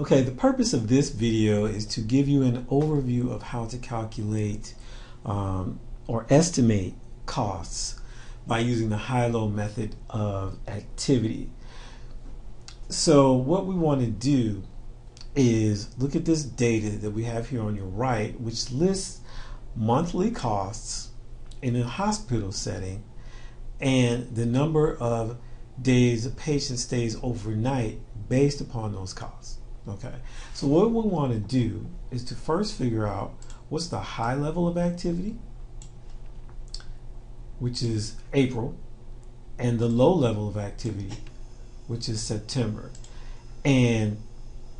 Okay, the purpose of this video is to give you an overview of how to calculate um, or estimate costs by using the high-low method of activity. So what we want to do is look at this data that we have here on your right, which lists monthly costs in a hospital setting and the number of days a patient stays overnight based upon those costs. Okay, so what we want to do is to first figure out what's the high level of activity, which is April, and the low level of activity, which is September. And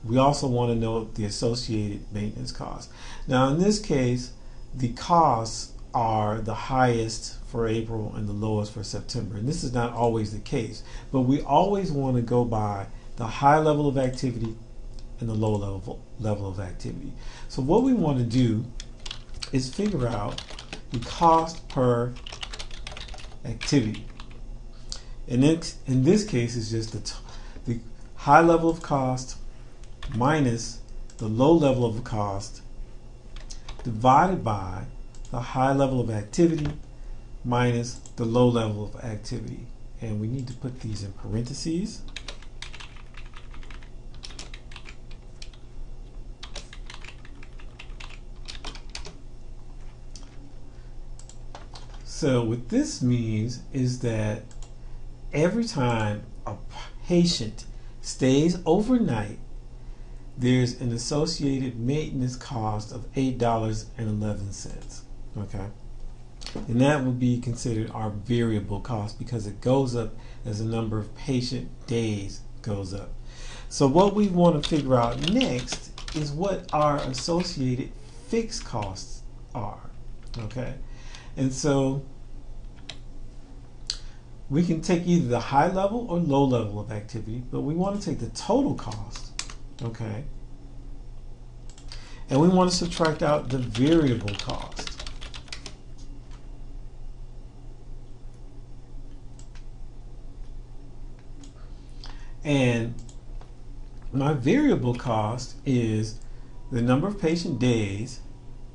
we also want to know the associated maintenance costs. Now, in this case, the costs are the highest for April and the lowest for September. And this is not always the case, but we always want to go by the high level of activity and the low level level of activity. So what we want to do is figure out the cost per activity. And it, in this case, it's just the, the high level of cost minus the low level of cost divided by the high level of activity minus the low level of activity. And we need to put these in parentheses. So what this means is that every time a patient stays overnight, there's an associated maintenance cost of $8.11. Okay. And that would be considered our variable cost because it goes up as the number of patient days goes up. So what we want to figure out next is what our associated fixed costs are. Okay. And so we can take either the high level or low level of activity, but we want to take the total cost, okay? And we want to subtract out the variable cost. And my variable cost is the number of patient days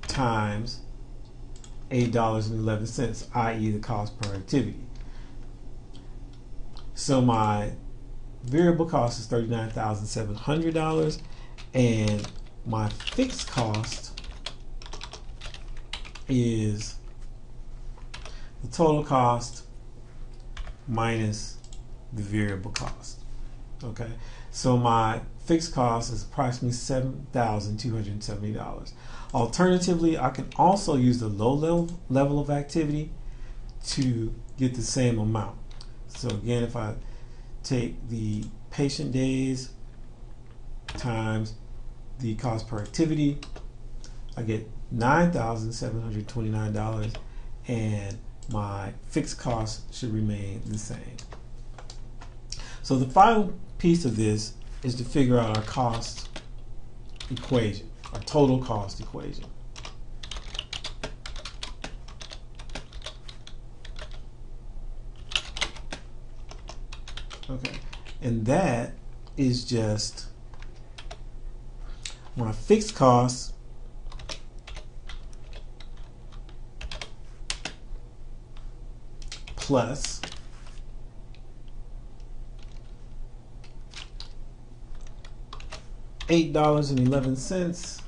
times $8.11, i.e. the cost per activity. So my variable cost is $39,700 and my fixed cost is the total cost minus the variable cost. Okay, so my fixed cost is approximately $7,270. Alternatively, I can also use the low level, level of activity to get the same amount. So again, if I take the patient days times the cost per activity, I get $9,729 and my fixed cost should remain the same. So the final piece of this is to figure out our cost equation, our total cost equation. Okay, and that is just my fixed costs plus eight dollars and eleven cents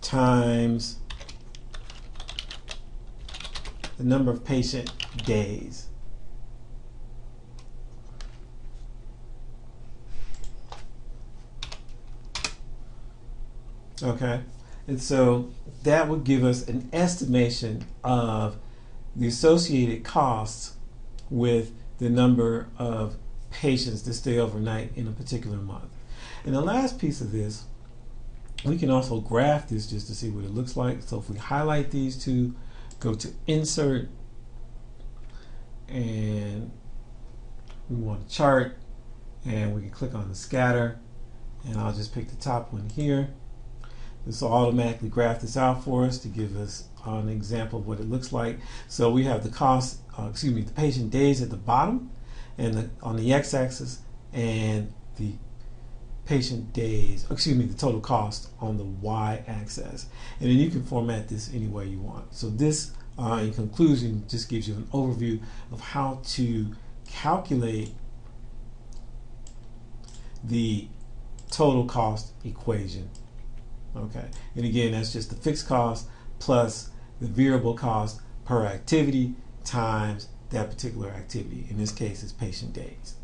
times the number of patient days. Okay, and so that would give us an estimation of the associated costs with the number of patients to stay overnight in a particular month. And the last piece of this, we can also graph this just to see what it looks like. So if we highlight these two, go to insert, and we want a chart, and we can click on the scatter, and I'll just pick the top one here. This will automatically graph this out for us to give us an example of what it looks like. So we have the cost, uh, excuse me, the patient days at the bottom and the, on the x-axis and the patient days, excuse me, the total cost on the y-axis. And then you can format this any way you want. So this, uh, in conclusion, just gives you an overview of how to calculate the total cost equation. Okay, and again, that's just the fixed cost plus the variable cost per activity times that particular activity. In this case, it's patient days.